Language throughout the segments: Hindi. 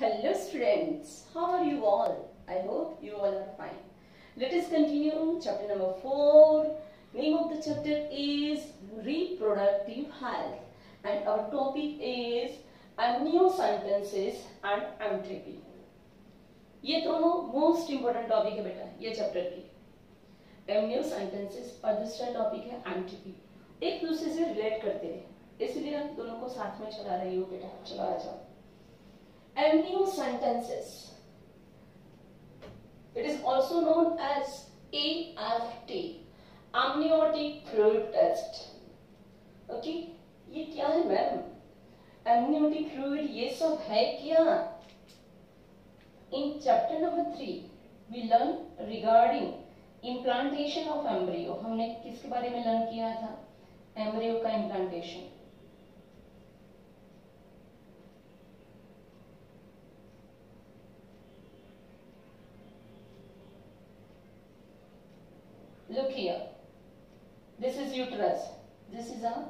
Hello students, how are you all? I hope you all are fine. Let us continue chapter number 4. Name of the chapter is reproductive health and our topic is amniocentesis and MTP. ये दोनों मोस्ट इंपोर्टेंट टॉपिक है बेटा ये चैप्टर की एमनियोसेंटेंसेस और दूसरा टॉपिक है एमटीपी एक दूसरे से रिलेट करते हैं इसलिए हम दोनों को साथ में चला रही हूँ बेटा चलो आ जाओ amniocentesis. It is also known as AFT, amniotic fluid test. Okay, ये क्या है मैम amniotic fluid ये सब है क्या In chapter number three, we learn regarding implantation of embryo. हमने किसके बारे में लर्न किया था एम्ब्रियो का implantation Look here. This is uterus. This is a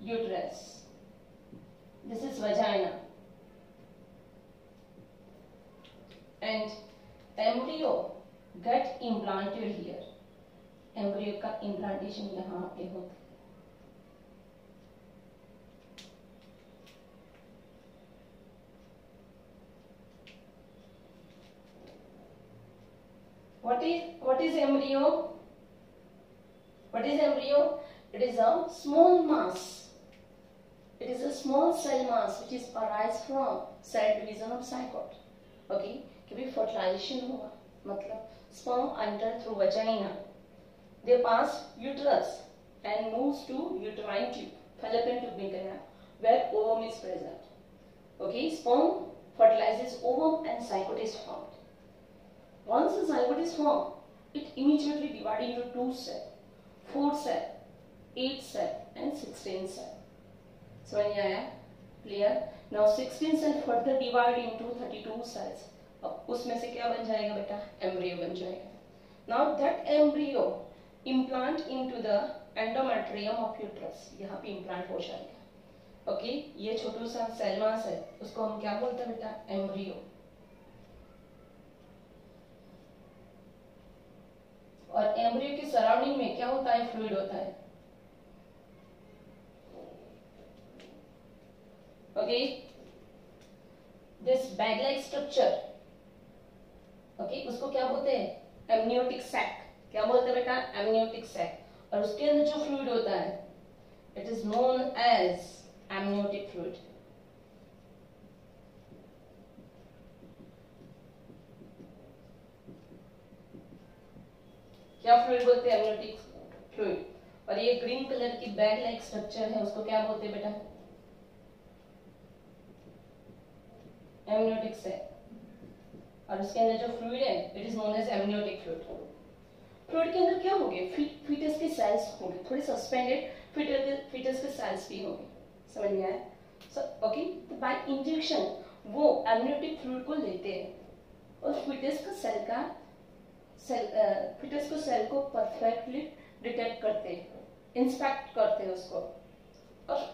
uterus. This is vagina. And embryo get implanted here. Embryo का implantation यहाँ पे होता है What is what is embryo? What is embryo? It is a small mass. It is a small cell mass which is arise from cell division of zygote. Okay, क्योंकि fertilization हुआ मतलब sperm enter through vagina. They pass uterus and moves to uterine tube, fallopian tube में गया where ovum is present. Okay, sperm fertilizes ovum and zygote is formed. Once a zygote is formed, it immediately divides into two cells. 4 cell, 8 cell and 16 cell. समझ में आया clear now 16 cell further divide into 32 cells अब उसमें से क्या बन जाएगा बेटा? एम्ब्रियो बन जाएगा। Now that embryo implant into the endometrium of uterus यहाँ पे इम्प्लांट हो जाएगा। Okay okay? ये छोटू सा सेल है उसको हम क्या बोलते हैं बेटा? एम्ब्रियो और एम्ब्रियो की सराउंडिंग में क्या होता है? फ्लूड होता है। Okay this bag like structure okay उसको क्या बोलते हैं? एमनियोटिक सैक क्या बोलते हैं बेटा? एमनियोटिक सैक और उसके अंदर जो फ्लूड होता है it is known as amniotic fluid क्या फ्लूइड बोलते हैं? एमनियोटिक फ्लूइड और ये ग्रीन कलर की बैग लाइक स्ट्रक्चर है, उसको क्या बोलते हैं बेटा? एमनियोटिक से। और उसके अंदर जो फ्लूइड है it is known as amniotic fluid fluid के अंदर क्या हो फीटस के सेल्स होंगे, थोड़े सस्पेंडेड फीटस के सेल्स भी होंगे। समझ में आया? सो ओके तो बाय इंजेक्शन वो एमनियोटिक फ्लूइड को लेते हैं। और फीटस का सेल का सेल फिटस को सेल को परफेक्टली डिटेक्ट करते इंस्पेक्ट करते हैं उसको। और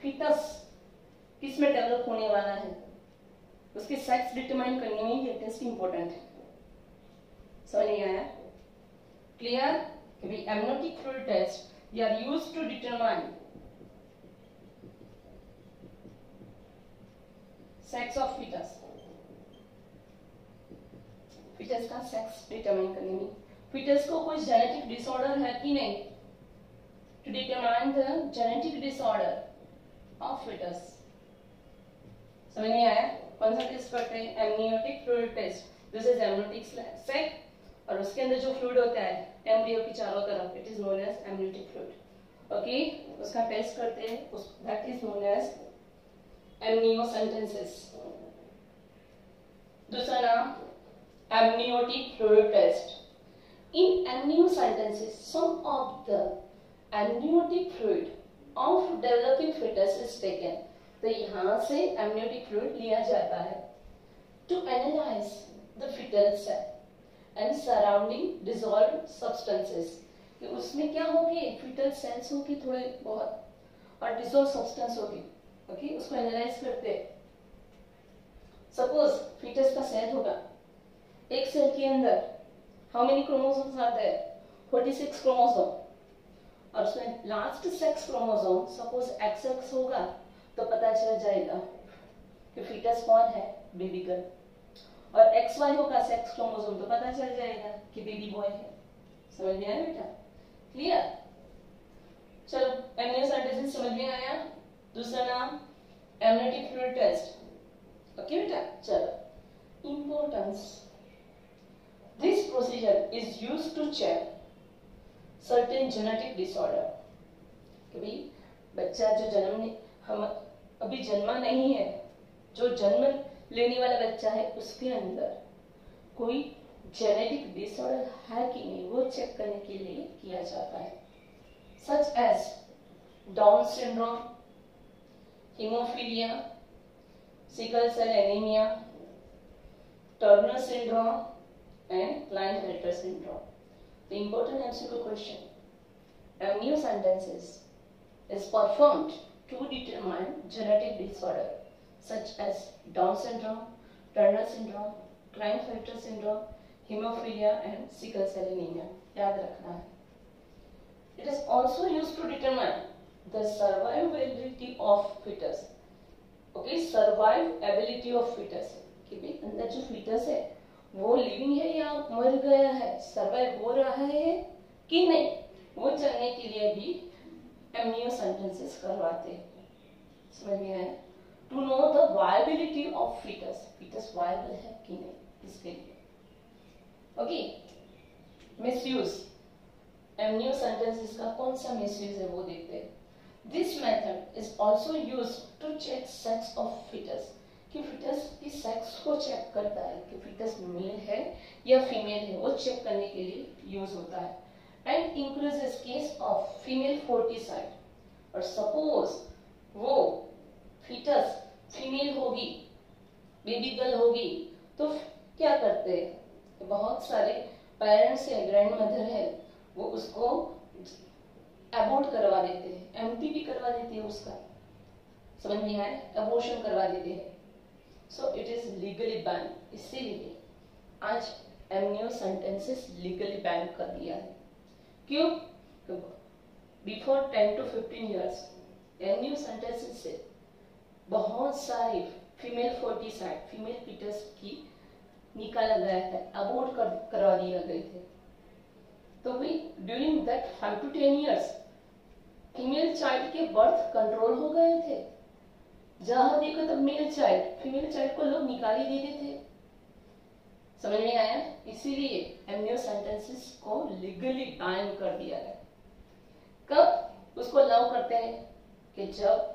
फिटस किसमें डेवलप होने वाला है? उसके सेक्स डिटरमाइन करने में ये टेस्ट इंपॉर्टेंट है। समझ नहीं आया? क्लियर कि भाई amniotic fluid test they are used to determine sex of foetus foetus का सेक्स डिटरमाइन करने में। फिटस को कोई जेनेटिक डिसऑर्डर है कि नहीं? To determine the genetic disorder of foetus समझ नहीं आया? कौन सा टेस्ट करते हैं? Amniotic test this is amniotic sac और उसके अंदर जो फ्लूइड होता है एम्ब्रियो की चारों तरफ़ it is known as amniotic fluid okay उसका टेस्ट करते हैं। दैट इज़ नोन एज दूसरा नाम amniotic fluid test. In amniocentesis, some of the amniotic fluid of developing fetus is taken. तो यहाँ से amniotic fluid लिया जाता है to analyze the fetal cell and surrounding dissolved substances. कि उसमें क्या होगी fetal cells होगी थोड़े बहुत और dissolved substance होगी ओके okay? उसको एनालाइज करते सपोज़ फीटस का सेल होगा एक सेल के अंदर how many chromosomes are there 46 chromosome और उसमें last sex chromosome suppose X X होगा तो पता चल जाएगा कि फीटस कौन है? बेबी गर्ल और एक्स वाई होगा सेक्स क्रोमोसोम तो पता चल जाएगा कि बेबी बॉय है. समझ आया बेटा? क्लियर चलो एमनियो सिंथेसिस समझ में आया? दूसरा नाम एमनेटिक फ्लूइड टेस्ट ओके बेटा? चलो importance this procedure is used to check certain genetic disorder कि भाई, बच्चा जो जन्म हम अभी जन्मा नहीं है, जो जन्म लेने वाला बच्चा है, उसके अंदर कोई जेनेटिक डिसऑर्डर है कि नहीं, वो चेक करने के लिए किया जाता है। Such as Down syndrome haemophilia sickle cell anaemia Turner syndrome and Klinefelter syndrome The important MCQ question. Amniocentesis is performed to determine genetic disorder such as Down syndrome, Turner syndrome, Klinefelter syndrome, hemophilia and sickle cell anemia. याद रखना है. It is also used to determine the survivability of fetus. Okay, survivability of fetus. कि भाई अंदर जो fetus है वो लिविंग है या मर गया है? सर्वाइव हो रहा है कि नहीं? वो जानने के लिए भी एमनियो सेंटेंसेस करवाते हैं। समझ में आया? To know the viability of foetus foetus viable है कि नहीं? इसके लिए। ओके मिसयूज एमनियो सेंटेंसेस का कौन सा मिस यूज़ है वो देखते हैं। This method is also used to check sex of foetus कि फिटस की सेक्स को चेक करता है कि फिटस मेल है या फीमेल है, वो चेक करने के लिए यूज़ होता है। And increases case of female foeticide और सपोज़ वो फिटस फीमेल होगी बेबी गर्ल होगी तो क्या करते हैं? बहुत सारे पेरेंट्स या ग्रैंड मदर है, वो उसको अबोर्ट करवा देते हैं। एमटी भी करवा देते हैं उसका। समझ में आए अबोर्शन करवा देते हैं। So it is legally ban इसीलिए आज एमनियो सेंटेंसेस लीगली बैन कर दिया है। क्यों? Before ten to fifteen years amniocentesis से बहुत सारे फीमेल फोर्टिसाइड फीमेल पीटर्स की निकाला गया था अबोर्ट कर, करवा दिया गए थे तो भी during that five to ten years female child के बर्थ कंट्रोल हो गए थे। जहाँ देखो, तब मेल चाइल्ड फीमेल चाइल्ड को लोग निकाली देते थे। समझ में आया? इसीलिए एमनियो सेंटेंसेस को लीगली बैन कर दिया है कब? उसको अलाउ करते हैं कि जब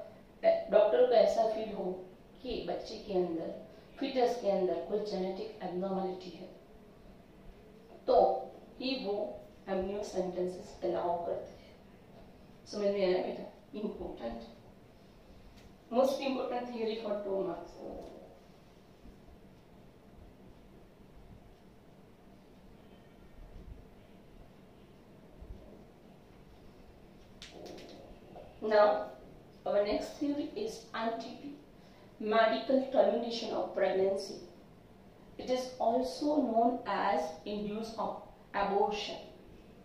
डॉक्टर को ऐसा फील हो कि बच्चे के अंदर फिटस के अंदर कोई जेनेटिक एबनॉर्मलिटी है तो ही वो एमनियो सेंटेंसेस अलाउ करते हैं। समझ में आया बेटा? Important most important theory for two marks. Now, our next theory is MTP, medical termination of pregnancy. It is also known as induced abortion.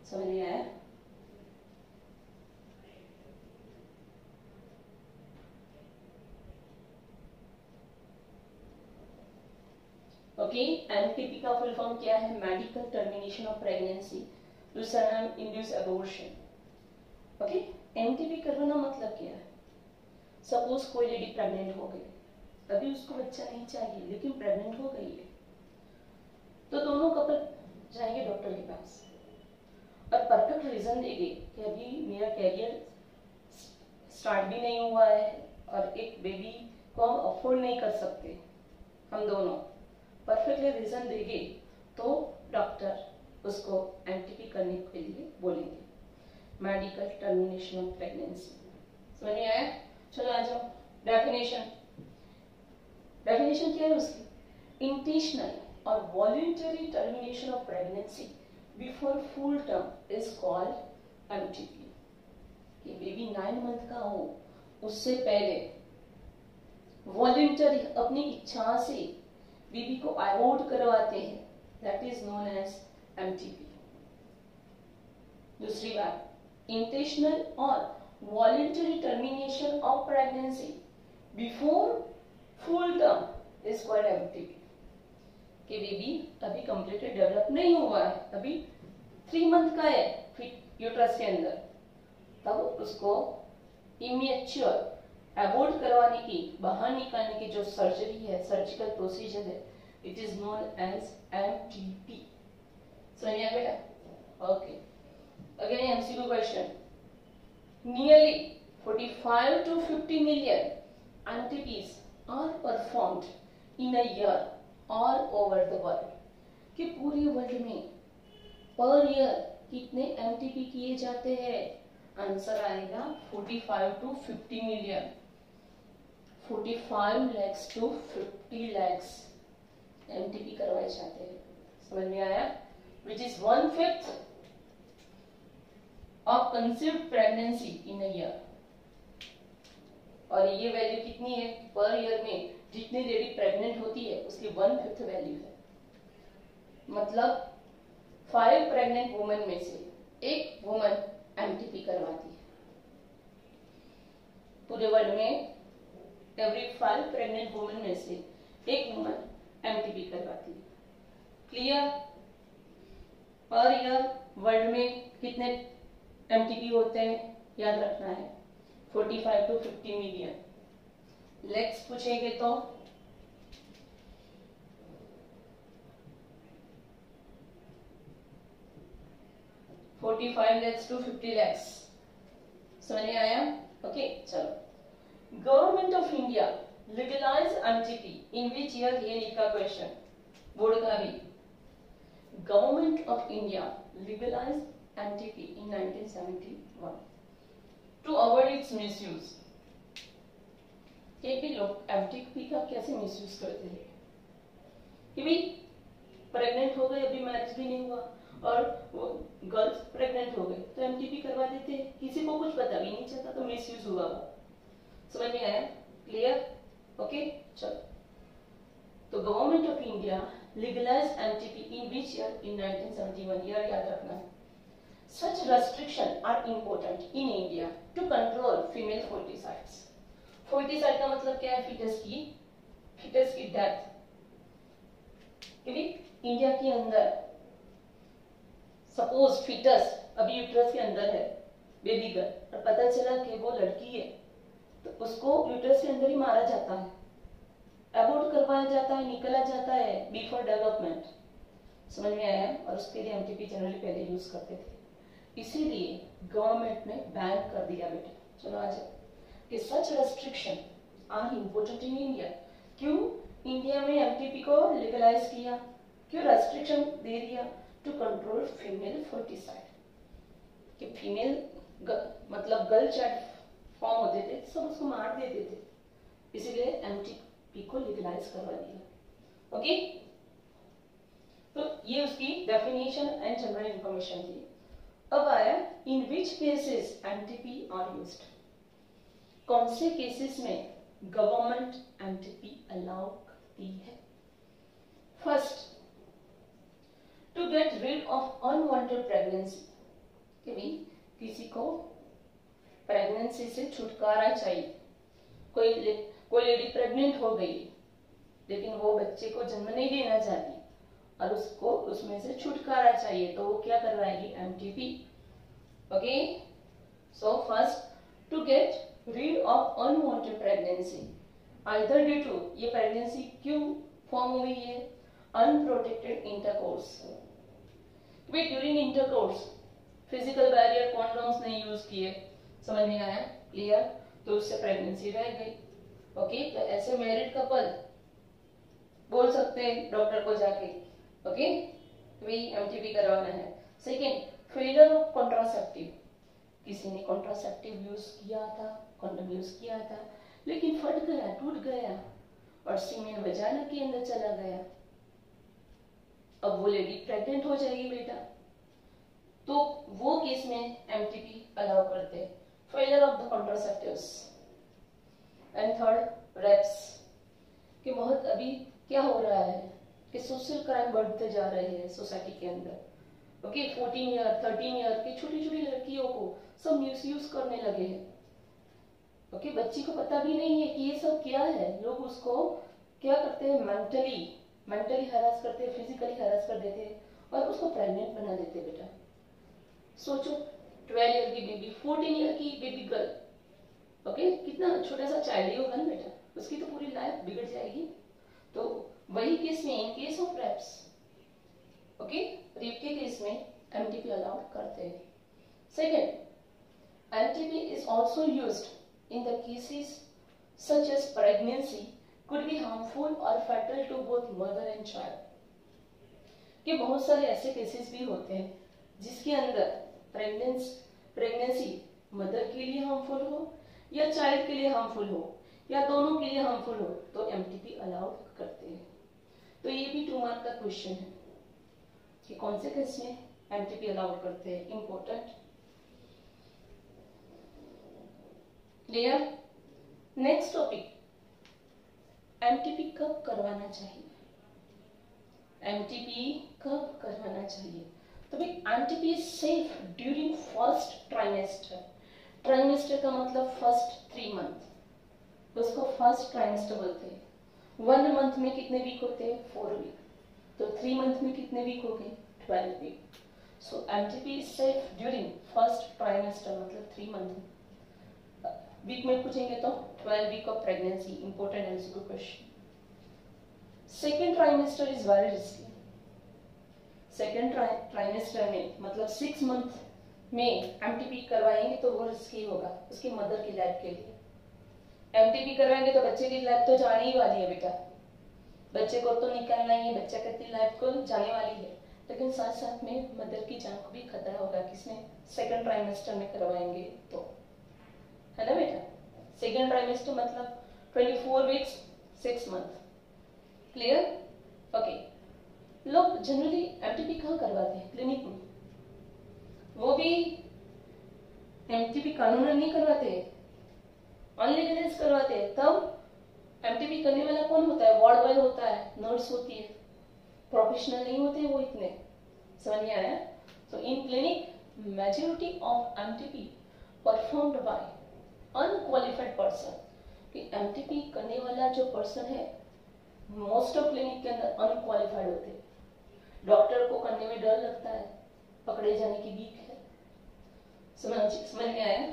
समझ लिया okay MTP का फुल फॉर्म क्या है? मेडिकल टर्मिनेशन ऑफ़ प्रेगनेंसी दूसरा नाम इंड्यूस एबोर्शन ओके एमटीपी करवाना मतलब क्या है? सपोज़ कोई लेडी प्रेग्नेंट हो गई अभी उसको बच्चा नहीं चाहिए, लेकिन प्रेग्नेंट हो गई है। तो दोनों कपल जाएँगे डॉक्टर के पास। और परफेक्ट रीजन देंगे कि अभी मेरा कैरियर स्टार्ट भी नहीं हुआ है और एक बेबी को हम अफोर्ड नहीं कर सकते, हम दोनों। परफेक्टली रीजन देगी तो डॉक्टर उसको एंटीपी करने के लिए बोलेंगे। मेडिकल टर्मिनेशन ऑफ़ प्रेगनेंसी समझ में आया चलो आ जाओ। डेफिनेशन डेफिनेशन क्या है उसकी? इंटेंशनल और voluntary termination of pregnancy before full term is called MTP कि बेबी नाइन मंथ का हो, उससे पहले वॉल्यूंटरी अपनी इच्छा से बेबी को अवॉर्ड करवाते हैं. That is known as MTP दूसरी बात इंटेंशनल और voluntary termination of pregnancy before full term is called MTP कि बेबी अभी कंप्लीटली डेवलप नहीं हुआ है. अभी थ्री मंथ का है. यूट्रस के अंदर. तब उसको इमेच्योर अबोर्ट करवाने की, बाहर निकालने की जो सर्जरी है सर्जिकल प्रोसीजर है it is known as M T P समझ में बेटा? Okay again MCQ question nearly 45 to 50 million antiques are performed in a year all over the world. कि पूरे वर्ल्ड में पर ईयर कितने एमटीपी किए जाते हैं? आंसर आएगा 45 to 50 million 45 lakhs to 50 lakhs MTP करवाए जाते हैं। समझ में आया? Which is one fifth of conceive pregnancy in year और ये वैल्यू कितनी है? पर ईयर में जितनी लेडी प्रेग्नेंट होती है, उसकी वन फिफ्थ वैल्यू है। मतलब फाइव प्रेग्नेंट वुमेन में से एक वुमन एमटीपी करवाती है। पूरे वर्ल्ड में एवरी फाइव प्रेग्नेंट वुमेन में से एक वुमन एमटीपी करवाती है। क्लियर पर ईयर वर्ल्ड में कितने एमटीपी होते हैं, याद रखना है। 45 टू 50 मिलियन। लेक्स पूछेंगे तो? Forty five lakhs to fifty lakhs समझ आया? ओके चलो। Government of India legalize MTP in which year ये लिखा क्वेश्चन बोर्ड का भी government of India legalize MTP in 1971 to avoid its misuse ये भी लोग एमटीपी का कैसे मिसयूज करते हैं? कि भाई प्रेग्नेंट हो गए, अभी मैरिज भी नहीं हुआ, और वो गर्ल्स प्रेग्नेंट हो गए तो एमटीपी करवा देते किसी को कुछ पता भी नहीं चलता तो मिसयूज हुआ वो समझ में आया? क्लियर ओके चलो। तो government of India legalize MTP in which year in 1971 year याद रखना। Such restriction are important in India to control female foeticides. Foeticide का मतलब क्या है? फिटस की फिटस की डेथ इंडिया के अंदर सपोज़ फिटस अभी यूट्रस के अंदर है बेबी गर्ल और पता चला कि वो लड़की है। तो उसको यूट्रस के अंदर ही मारा जाता है। अबोर्ट करवाया जाता है, निकला जाता है बिफोर डेवलपमेंट समझ में आया? और उसके लिए एमटीपी जनरली पहले यूज़ करते थे। इसीलिए गवर्नमेंट ने बैन कर दिया बेटा। चलो आज कि such restriction are important in India क्यों? इंडिया में एमटीपी को लीगलाइज किया। क्यों रेस्ट्रिक्शन दे दिया? टू कंट्रोल फीमेल फर्टिसाइड कि फीमेल मतलब गर्ल चाइल्ड फॉर्म होते थे सब उसको मार देते थे। इसीलिए एमटीपी को लीगलाइज करवा दिया। ओके तो ये उसकी डेफिनेशन एंड जनरल इंफॉर्मेशन थी। अब आया in which cases MTP are used कौन से केसेस में गवर्नमेंट एमटीपी अलाउ करती है? First to get rid of unwanted pregnancy किसी को प्रेगनेंसी से छुटकारा चाहिए। कोई कोई लेडी प्रेग्नेंट हो गई, लेकिन वो बच्चे को जन्म नहीं देना चाहती और उसको, उसमें से छुटकारा चाहिए तो वो क्या करवाएगी? MTP okay so first to get rid of unwanted pregnancy either due to ये प्रेगनेंसी क्यों फॉर्म हुई है? Unprotected intercourse during intercourse physical barrier condoms नहीं यूज़ किए। समझ में आया? क्लियर तो उससे प्रेगनेंसी रह गई। ओके तो ऐसे मैरिड कपल बोल सकते हैं डॉक्टर को जाके। ओके वही एमटीपी करवाना है। सेकेंड फेलियर ऑफ़ कॉन्ट्रासेप्टिव किसी ने कॉन्ट्रासेप्टिव यूज़ किया था कॉन्डम यूज़ किया था, लेकिन फट गया, टूट गया और सीमेन वजाना के अंदर चला गया। अब वो लेडी प्रेग्नेंट हो जाएगी बेटा। तो वो केस में एमटीपी अलाउ करते हैं। Failure of the contraceptives. And third, reps. कि बहुत अभी क्या हो रहा है? कि सोशल क्राइम बढ़ते जा रहे हैं सोसाइटी के अंदर। Okay fourteen year thirteen year की छोटी छोटी लड़कियों को सब मिस यूज़ करने लगे हैं। ओके बच्ची को पता भी नहीं है कि ये सब क्या है। लोग उसको क्या करते हैं? मेंटली मेंटली हरास करते हैं फिजिकली हरास कर देते हैं और उसको प्रेग्नेंट बना देते बेटा। सोचो ट्वेल्व ईयर की बेबी फोर्टीन ईयर की बेबी गर्ल ओके कितना छोटा सा चाइल्ड ही होगा ना बेटा? उसकी तो पूरी लाइफ बिगड़ जाएगी। तो वही केस में in case of rapes okay rape के केस में एमटीपी अलाउड करते हैं। Second MTP is also used in the cases such as pregnancy, could be harmful or fatal to both mother and child कि बहुत सारे ऐसे केसेस भी होते हैं जिसके अंदर प्रेगनेंस प्रेगनेंसी मदर के लिए हार्मफुल हो या चाइल्ड के लिए हार्मफुल हो या दोनों के लिए हार्मफुल हो तो एमटीपी अलाउड करते हैं। तो ये भी टू मार्क का क्वेश्चन है कि कौन से केस में एमटीपी अलाउड करते हैं? Important clear next topic MTP कब करवाना चाहिए? एमटीपी कब करवाना चाहिए? तो भाई MTP is safe during first trimester trimester का मतलब फ़र्स्ट थ्री मंथ उसको फ़र्स्ट ट्राइमेस्टर बोलते हैं। वन मंथ में कितने वीक होते हैं? फोर वीक तो थ्री मंथ में कितने वीक हो गए? Twelve week so MTP is safe during first trimester मतलब थ्री मंथ वीक में पूछेंगे तो twelve week of pregnancy important MCQ question second trimester is very risky second trimester में मतलब सिक्स मंथ में एमटीपी करवाएँगे तो वो रिस्की होगा, उसकी मदर की लाइफ के लिए। एमटीपी करवाएँगे तो बच्चे की लाइफ तो जाने ही वाली है बेटा। बच्चे को तो निकालना ही है, बच्चा कितनी लाइफ को जाने वाली है। लेकिन साथ साथ में मदर की जान को भी खतरा होगा किसमें सेकेंड ट्राइमेस्टर में करवाएँगे तो। है ना बेटा? सेकेंड ट्राइमेस्टर मतलब twenty four weeks six month clear okay लोग जनरली एमटीपी कहाँ करवाते हैं? क्लिनिक में। वो भी एमटीपी कानून नहीं करवाते। अनलीगलाइज करवाते हैं। तब एमटीपी करने वाला कौन होता है? वार्ड बॉय होता है। नर्स होती है। प्रोफेशनल नहीं होते वो इतने। समझ में आया? तो in clinic majority of MTP performed by unqualified person कि एमटीपी करने वाला जो पर्सन है मोस्ट ऑफ़ क्लिनिक के अंदर अनक्वालिफाइड होते हैं। डॉक्टर को करने में डर लगता है, पकड़े जाने की बीक है। समझ समझ में आया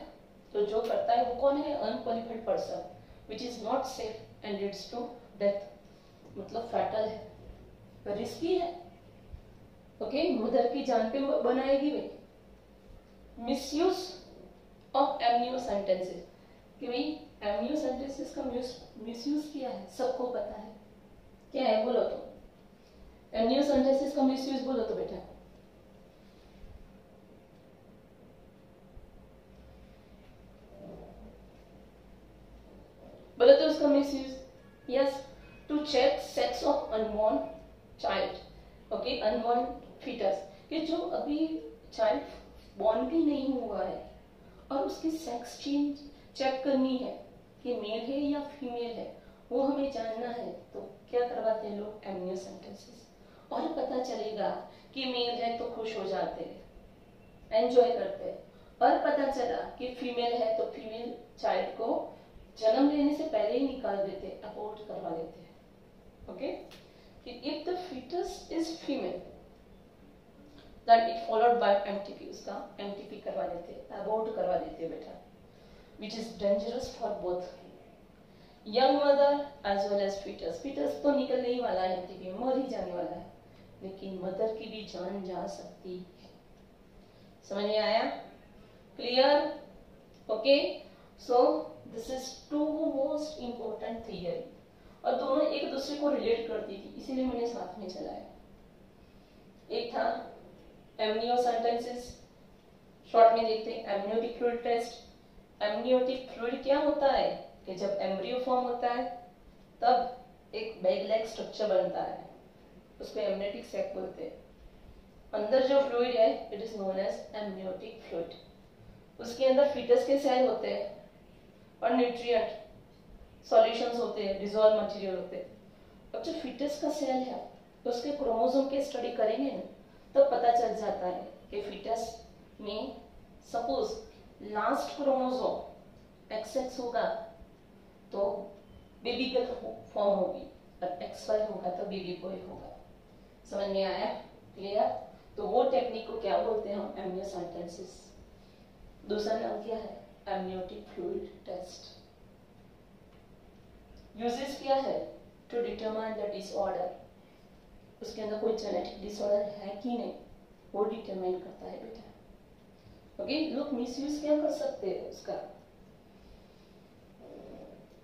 तो जो करता है वो कौन है? Unqualified person which is not safe and leads to death मतलब फैटल है। रिस्की है। ओके मदर की जान पे बनाएगी वे मिसयूज ऑफ़ एमनियो सेंटेंसेस कि भाई एमनियो सेंटेंसेस का मिसयूज किया है? सबको पता है। क्या है? बोलो तो एमनियो सेंटेंसेस का मिसयूज बोलो तो बेटा। बोलो तो उसका misuse is to check sex of unborn child okay unborn foetus कि जो अभी चाइल्ड बॉर्न भी नहीं हुआ है, और उसकी सेक्स चेंज चेक करनी है, कि मेल है या फीमेल है, वो हमें जानना है तो क्या करवाते हैं लोग? एमनियो सेंटेंसेस और पता चलेगा कि मेल है तो खुश हो जाते एंजॉय करते और पता चला कि फीमेल है तो फीमेल चाइल्ड को जन्म लेने से पहले ही निकाल देते अबॉर्ट करवा देते ओके कि if the foetus is female that it followed by MTP उसका एमटीपी करवा देते अबॉर्ट करवा देते बेटा। Which is dangerous for both young mother as well as foetus foetus तो निकलने ही वाला है एमटीपी मर ही जाने वाला है। लेकिन मदर की भी जान जा सकती है। समझ में आया? Clear okay so this is two most important theory और दोनों एक दूसरे को रिलेट करती थी, इसीलिए मैंने साथ में चलाया। एक था एमनियो सेंटेंसेस शॉर्ट में देखते हैं amniotic fluid test amniotic fluid क्या होता है? कि जब एम्ब्रियो फॉर्म होता है, तब एक बैग लेग स्ट्रक्चर बनता है। उसको एमनेटिक सैक बोलते हैं। अंदर जो फ्लूइड है it is known as amniotic fluid उसके अंदर फीटस के सेल होते हैं और न्यूट्रिएंट सॉल्यूशंस होते हैं डिजोल्व मटेरियल होते हैं। अब जो फिटस का सेल है तो उसके क्रोमोसोम की स्टडी करेंगे ना तो पता चल जाता है कि फिटस में सपोज़ लास्ट क्रोमोसोम एक्स होगा तो बेबी गर्ल फॉर्म होगी। और एक्स वाई होगा तो बेबी बॉय होगा। समझ में आया? क्लियर तो वो टेक्निक को क्या बोलते हैं हम? एमनियोसाइटेंसिस दूसरा नाम क्या है? एमनियोटिक फ्लूइड टेस्ट यूजेस क्या है? टू डिटरमाइन द डिसऑर्डर उसके अंदर कोई जेनेटिक डिसऑर्डर है कि नहीं? वो डिटरमाइन करता है बेटा। ओके लोग मिसयूज क्या कर सकते हैं उसका?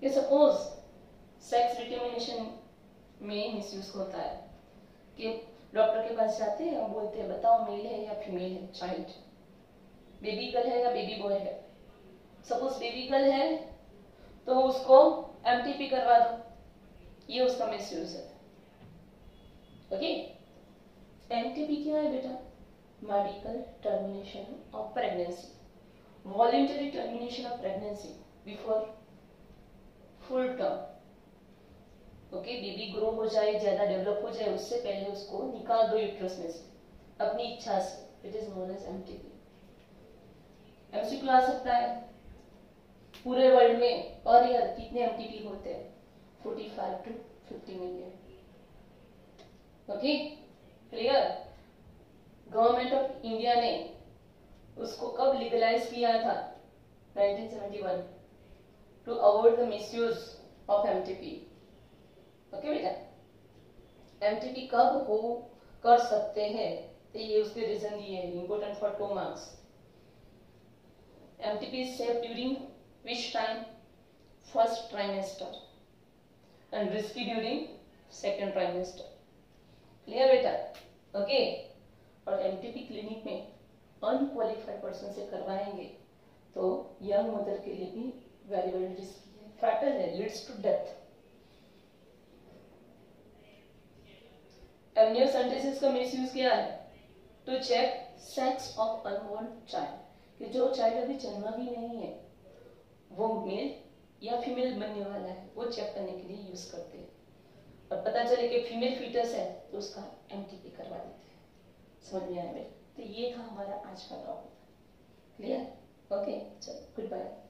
ये सपोज़ सेक्स डिटर्मिनेशन में मिसयूज होता है। कि डॉक्टर के पास जाते हैं और बोलते हैं, बताओ मेल है या फीमेल है चाइल्ड बेबी गर्ल है या बेबी बॉय है? सपोज़ बेबी गर्ल है तो उसको एमटीपी करवा दो। ये उसका मिसयूज है। ओके एमटीपी क्या है बेटा? Medical termination of pregnancy voluntary termination of pregnancy before full term okay baby grow हो जाए, ज़्यादा डेवलप हो जाए, उससे पहले उसको निकाल दो यूट्रस में से, अपनी इच्छा से। It is known as MTP MCQ आ सकता है। पूरे वर्ल्ड में और यार कितने एमटीपी होते हैं? 45 to 50 million okay clear government of India ने उसको कब लीगलाइज किया था? 1971 to avoid the misuse of MTP okay बेटा? एमटीपी कब हो कर सकते हैं? तो ये उसके रीजन दिए हैं important for two marks MTP safe during which time? First trimester. And risky during second trimester. Clear बेटा? ओके और एमटीपी क्लिनिक में अनक्वालिफाइड पर्सन से करवाएँगे तो यंग मदर के लिए भी वेरी वेरी रिस्की है। फैटल है लीड्स टू डेथ एमनियोसेंटेसिस का मिसयूज क्या है to check sex of unborn child कि जो चाइल्ड अभी जन्मा भी नहीं है, वो मेल या फीमेल बनने वाला है, वो चेक करने के लिए यूज़ करते हैं। और पता चले कि फीमेल फीटस है तो उसका एमटीपी करवा देते हैं। समझ में आया मेरे? तो ये था हमारा आज का टॉपिक क्लियर ओके चलो गुड बाय